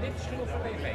dit is genoeg voor BV.